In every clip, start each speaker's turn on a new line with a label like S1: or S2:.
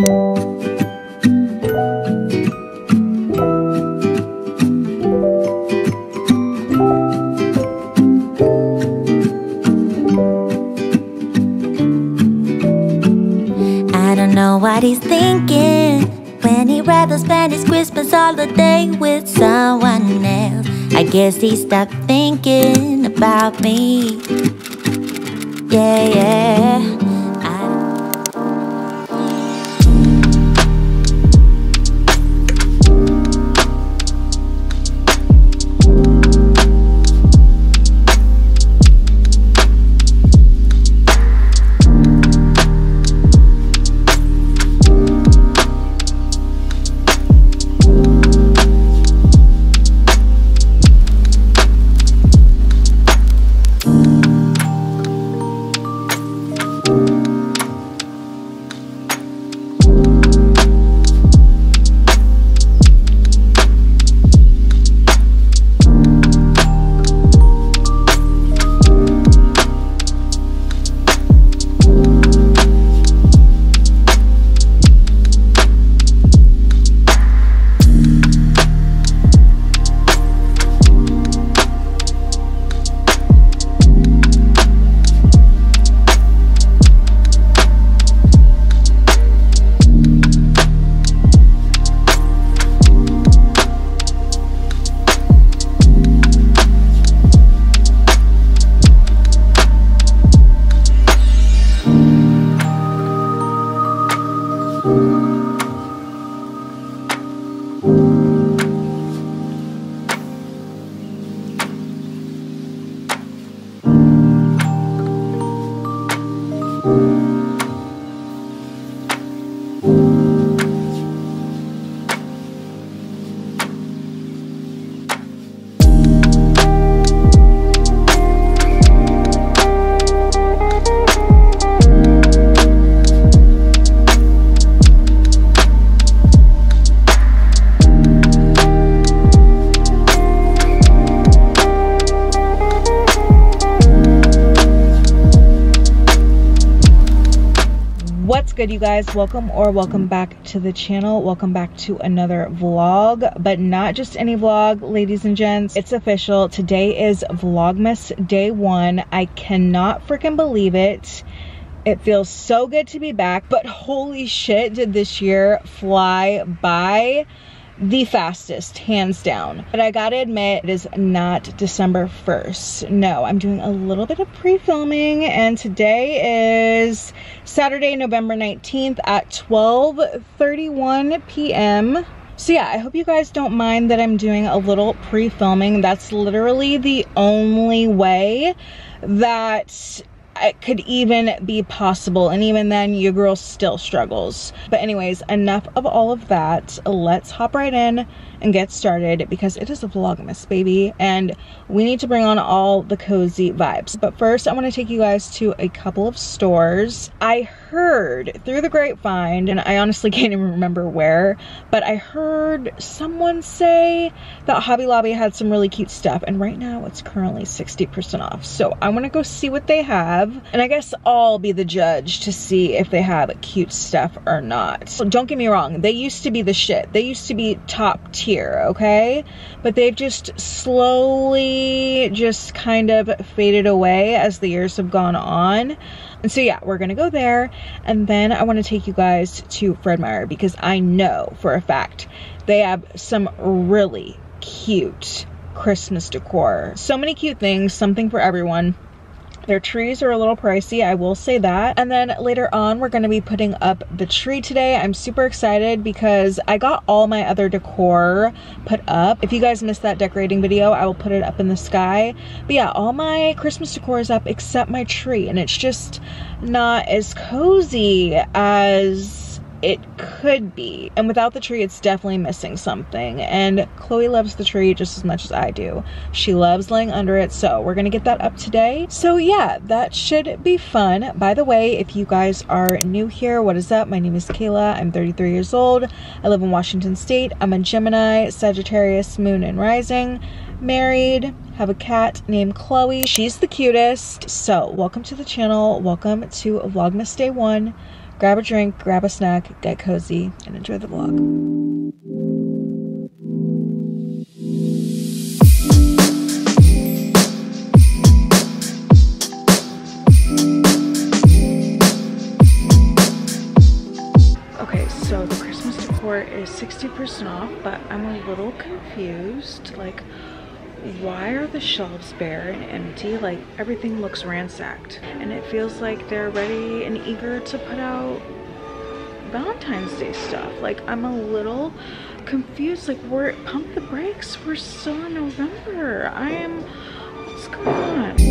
S1: I don't know what he's thinking when he'd rather spend his Christmas holiday with someone else. I guess he stopped thinking about me. Yeah, yeah.
S2: Good you guys? Welcome or welcome back to the channel. Welcome back to another vlog, but not just any vlog, ladies and gents. It's official. Today is Vlogmas day one. I cannot freaking believe it. It feels so good to be back, but holy shit did this year fly by the fastest, hands down. But I gotta admit, it is not December 1st. No, I'm doing a little bit of pre-filming and today is Saturday, November 19th at 12.31 p.m. So yeah, I hope you guys don't mind that I'm doing a little pre-filming. That's literally the only way that it could even be possible and even then your girl still struggles. But anyways enough of all of that. Let's hop right in and get started because it is a vlogmas baby. And we need to bring on all the cozy vibes. But first i want to take you guys to a couple of stores. I heard through the grapevine and i honestly can't even remember where but i heard someone say that hobby lobby had some really cute stuff and right now it's currently 60 percent off. So i want to go see what they have and i guess i'll be the judge to see if they have cute stuff or not. So don't get me wrong they used to be the shit. They used to be top tier okay but they've just slowly just kind of faded away as the years have gone on and so yeah, we're gonna go there and then I wanna take you guys to Fred Meyer because I know for a fact they have some really cute Christmas decor. So many cute things, something for everyone. Their trees are a little pricey, I will say that. And then later on, we're gonna be putting up the tree today. I'm super excited because I got all my other decor put up. If you guys missed that decorating video, I will put it up in the sky. But yeah, all my Christmas decor is up except my tree and it's just not as cozy as it could be. And without the tree, it's definitely missing something. And Chloe loves the tree just as much as I do. She loves laying under it, so we're gonna get that up today. So yeah, that should be fun. By the way, if you guys are new here, what is up? My name is Kayla. I'm 33 years old. I live in Washington State. I'm a Gemini, Sagittarius, Moon, and Rising. Married, have a cat named Chloe. She's the cutest. So welcome to the channel. Welcome to Vlogmas Day 1 grab a drink, grab a snack, get cozy, and enjoy the vlog. Okay, so the Christmas support is 60% off, but I'm a little confused. Like, why are the shelves bare and empty? Like, everything looks ransacked. And it feels like they're ready and eager to put out Valentine's Day stuff. Like, I'm a little confused. Like, we're, pump the brakes. We're still in November. I am, what's going on?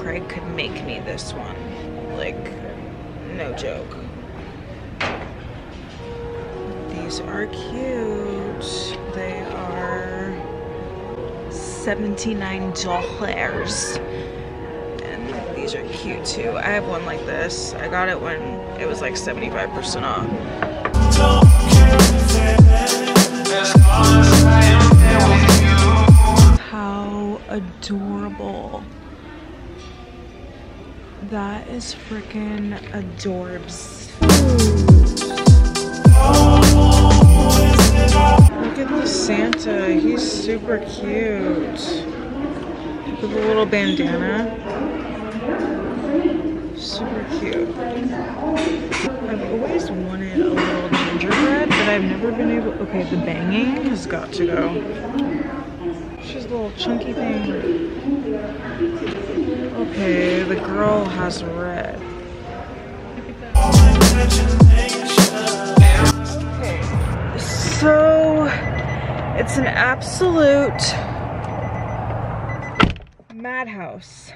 S2: Craig could make me this one. Like, no joke. These are cute. They are $79. And these are cute too. I have one like this. I got it when it was like 75% off. How adorable. That is freaking adorbs. Look at the Santa. He's super cute. With a little bandana. Super cute. I've always wanted a little gingerbread, but I've never been able... Okay, the banging has got to go. Little chunky thing. Okay, the girl has red. Okay, so it's an absolute madhouse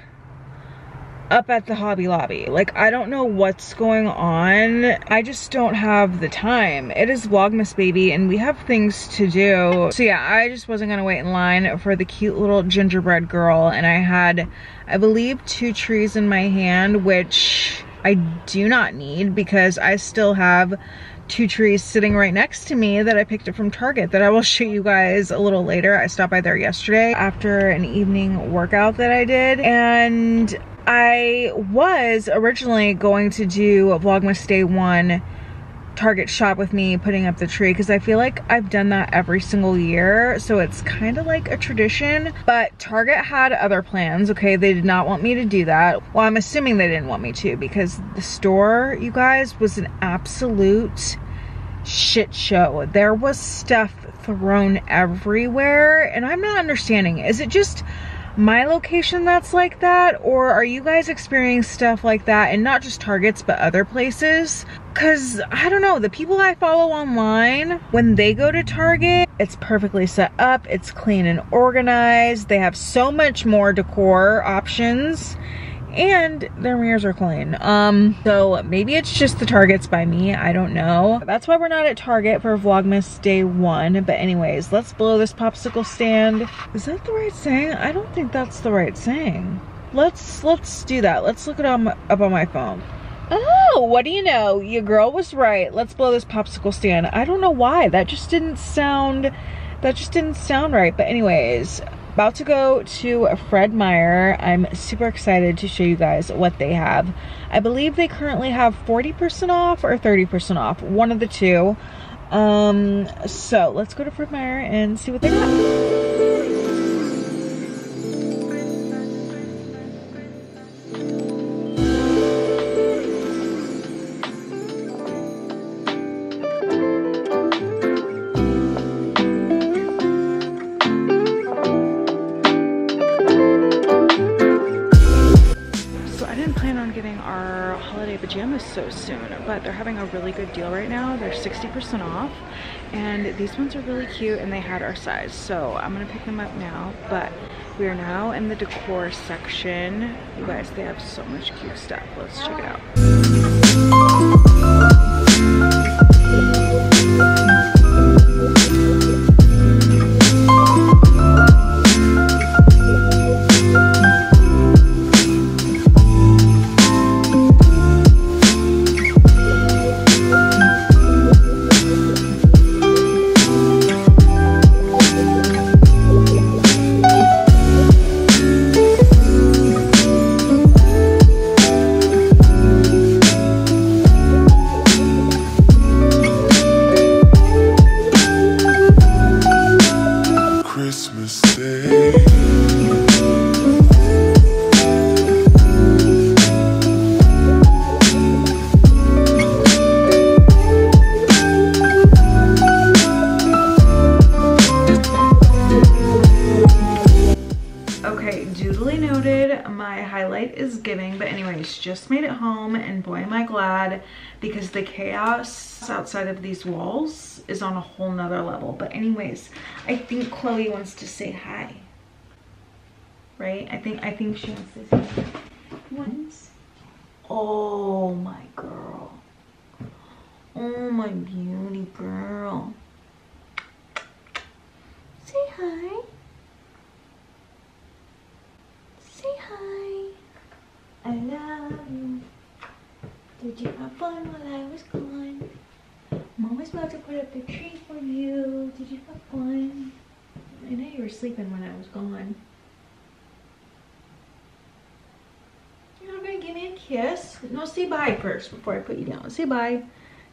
S2: up at the Hobby Lobby. Like, I don't know what's going on. I just don't have the time. It is Vlogmas, baby, and we have things to do. So yeah, I just wasn't gonna wait in line for the cute little gingerbread girl, and I had, I believe, two trees in my hand, which I do not need because I still have two trees sitting right next to me that I picked up from Target that I will show you guys a little later. I stopped by there yesterday after an evening workout that I did and I was originally going to do a Vlogmas Day 1 Target shop with me putting up the tree because I feel like I've done that every single year so it's kind of like a tradition. But Target had other plans okay? They did not want me to do that. Well I'm assuming they didn't want me to because the store you guys was an absolute shit show. There was stuff thrown everywhere and I'm not understanding. Is it just my location that's like that? Or are you guys experiencing stuff like that and not just targets but other places? Because i don't know the people i follow online when they go to target it's perfectly set up it's clean and organized they have so much more decor options and their mirrors are clean. Um, so maybe it's just the Targets by me, I don't know. That's why we're not at Target for Vlogmas day one. But anyways, let's blow this popsicle stand. Is that the right saying? I don't think that's the right saying. Let's, let's do that. Let's look it up, up on my phone. Oh, what do you know? Your girl was right. Let's blow this popsicle stand. I don't know why. That just didn't sound, that just didn't sound right. But anyways, about to go to Fred Meyer. I'm super excited to show you guys what they have. I believe they currently have 40% off or 30% off, one of the two. Um, so let's go to Fred Meyer and see what they got. So soon but they're having a really good deal right now. They're 60% off and these ones are really cute and they had our size so I'm gonna pick them up now but we are now in the decor section. You guys they have so much cute stuff. Let's check it out the chaos outside of these walls is on a whole nother level. But anyways, I think Chloe wants to say hi. Right? I think I think she wants to say hi. Once. Oh my girl. Oh my beauty girl. Say hi. Say hi. I love you. Did you have fun while I was gone? Mom was about to put up the tree for you. Did you have fun? I know you were sleeping when I was gone. You're not gonna give me a kiss? No, say bye first before I put you down. Say bye.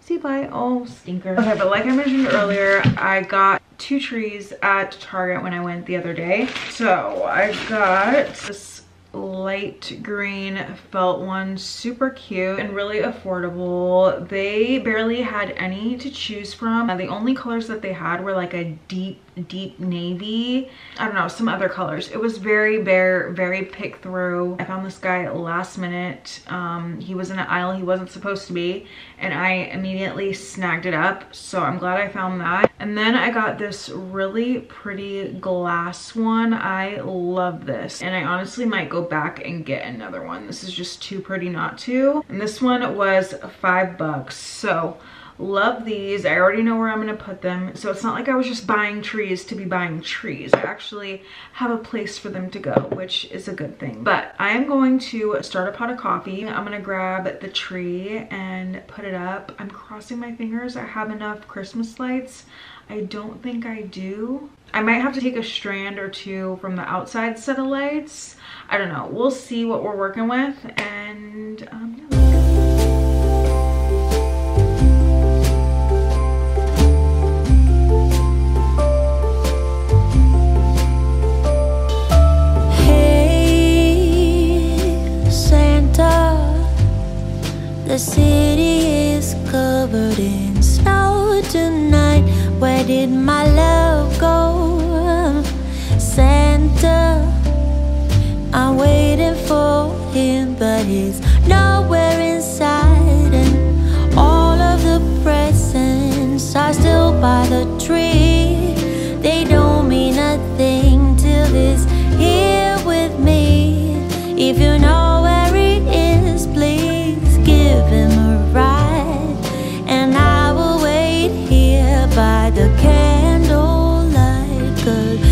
S2: Say bye. Oh, stinker. Okay, but like I mentioned earlier, I got two trees at Target when I went the other day. So I got this light green felt one super cute and really affordable. They barely had any to choose from. And the only colors that they had were like a deep deep navy. I don't know some other colors. It was very bare very pick through. I found this guy last minute. Um, he was in an aisle he wasn't supposed to be and i immediately snagged it up. So i'm glad i found that. And then i got this really pretty glass one. I love this. And i honestly might go back and get another one. This is just too pretty not to. And this one was five bucks. So Love these. I already know where I'm going to put them. So it's not like I was just buying trees to be buying trees. I actually have a place for them to go, which is a good thing. But I am going to start a pot of coffee. I'm going to grab the tree and put it up. I'm crossing my fingers. I have enough Christmas lights. I don't think I do. I might have to take a strand or two from the outside set of lights. I don't know. We'll see what we're working with. And um, yeah.
S1: Did my love go? Santa, I'm waiting for him, but he's by the
S2: candlelight girl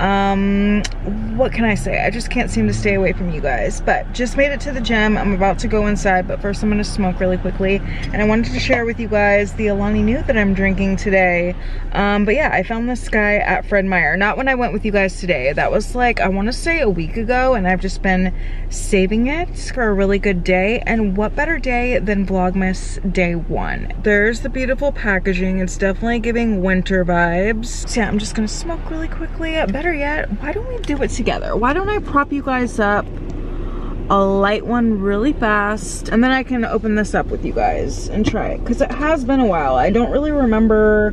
S2: um what can i say? I just can't seem to stay away from you guys but just made it to the gym. I'm about to go inside but first i'm going to smoke really quickly. And i wanted to share with you guys the alani nu that i'm drinking today. Um but yeah i found this guy at fred meyer. Not when i went with you guys today. That was like i want to say a week ago and i've just been saving it for a really good day. And what better day than vlogmas day one? There's the beautiful packaging. It's definitely giving winter vibes. So yeah, I'm just gonna smoke really quickly. Better yet, why don't we do it together? Why don't I prop you guys up? a light one really fast and then I can open this up with you guys and try it because it has been a while. I don't really remember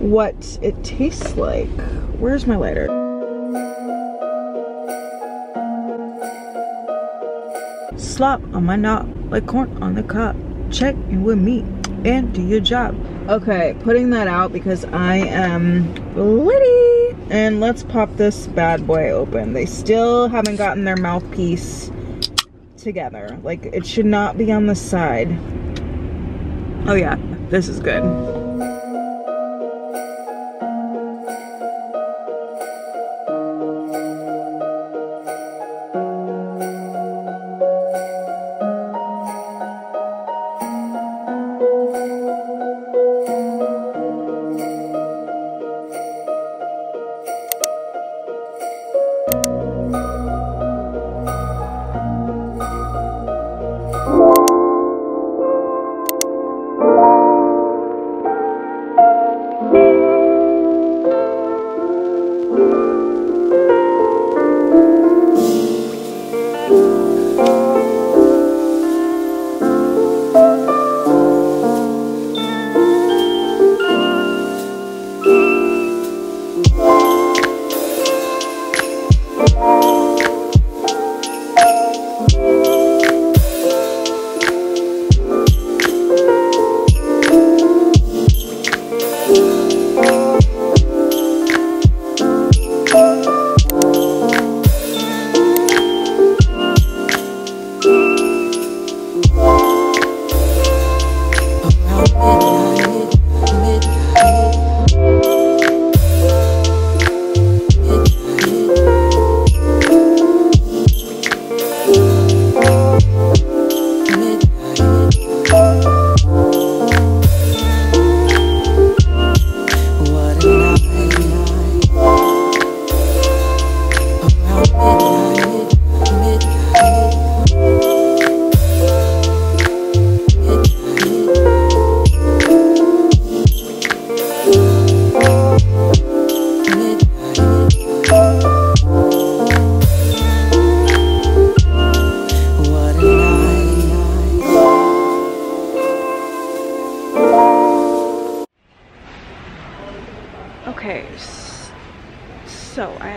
S2: what it tastes like. Where's my lighter? Slop on my knob like corn on the cob. Check in with me and do your job. Okay, putting that out because I am litty. And let's pop this bad boy open. They still haven't gotten their mouthpiece together. Like, it should not be on the side. Oh yeah, this is good.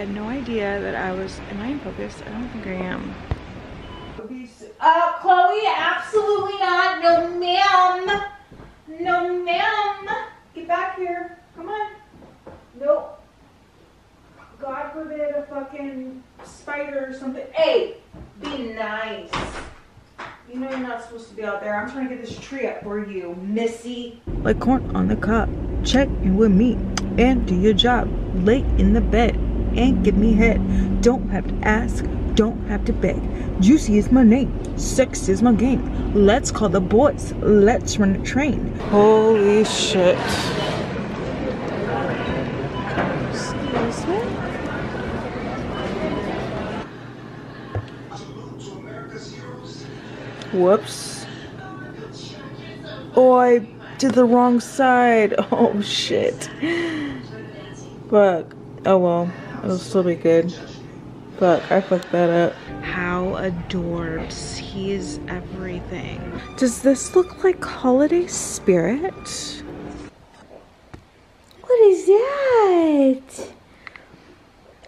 S3: Had no idea that I was, am I in focus? I don't think I am. Uh, Chloe, absolutely not. No, ma'am. No, ma'am. Get back here. Come on. Nope. God forbid a fucking spider or something. Hey, be nice. You know you're not supposed to be out there. I'm trying to get this tree up for you, missy.
S2: Like corn on the cob. Check in with me and do your job. Lay in the bed and give me head. Don't have to ask, don't have to beg. Juicy is my name, sex is my game. Let's call the boys, let's run the train. Holy shit. Excuse me? Whoops. Oh, I did the wrong side. Oh, shit. Fuck. Oh, well. It'll still be good. Fuck, I fucked that up.
S3: How adorbs. He's everything.
S2: Does this look like holiday spirit? What is that?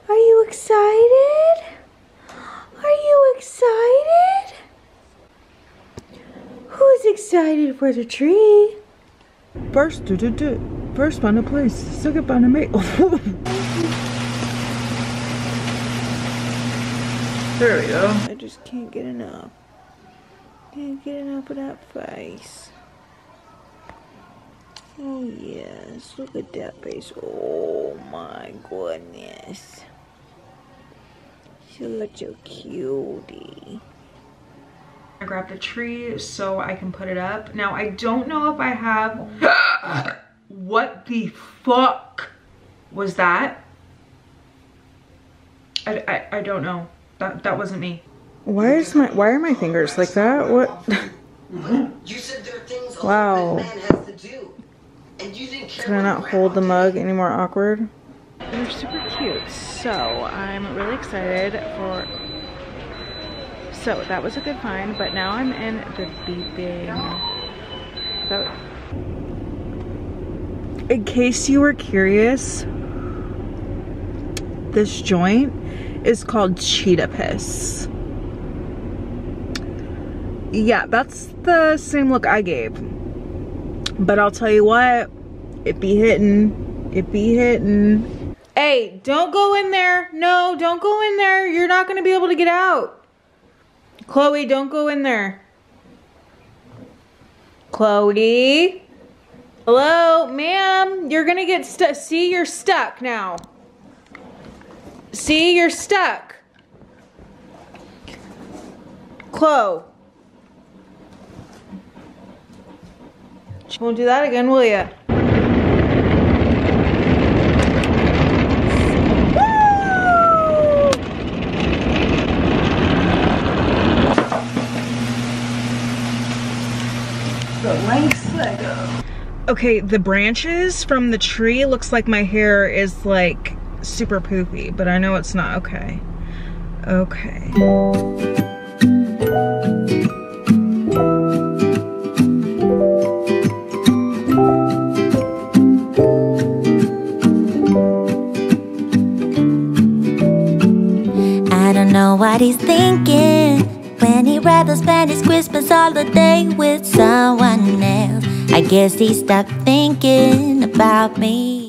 S2: Are you excited? Are you excited? Who's excited for the tree? First, do do do. First, find a place. Second, find a mate. there we go. I just can't get enough. Can't get enough of that face. Oh yes, look at that face. Oh my goodness. Such a cutie.
S3: I grabbed a tree so I can put it up. Now, I don't know if I have... what the fuck was that? I, I, I don't know. That, that wasn't me.
S2: Why is my why are my fingers like that? What?
S4: You said there are things
S2: Wow.
S4: a man has to do. And you didn't care
S2: Can I not hold the mug any more awkward?
S3: They're super cute. So I'm really excited for. So that was a good find, but now I'm in the beeping. So
S2: In case you were curious, this joint is called Cheetah Piss. Yeah, that's the same look I gave. But I'll tell you what, it be hitting. It be hitting. Hey, don't go in there. No, don't go in there. You're not going to be able to get out. Chloe, don't go in there. Chloe? Hello, ma'am. You're to get stuck. See, you're stuck now. See, you're stuck. Chloe. Won't do that again, will ya? Okay, the branches from the tree looks like my hair is like super poofy, but I know it's not. Okay. Okay.
S1: I don't know what he's thinking when he'd rather spend his Christmas holiday with someone else. I guess he stopped thinking about me.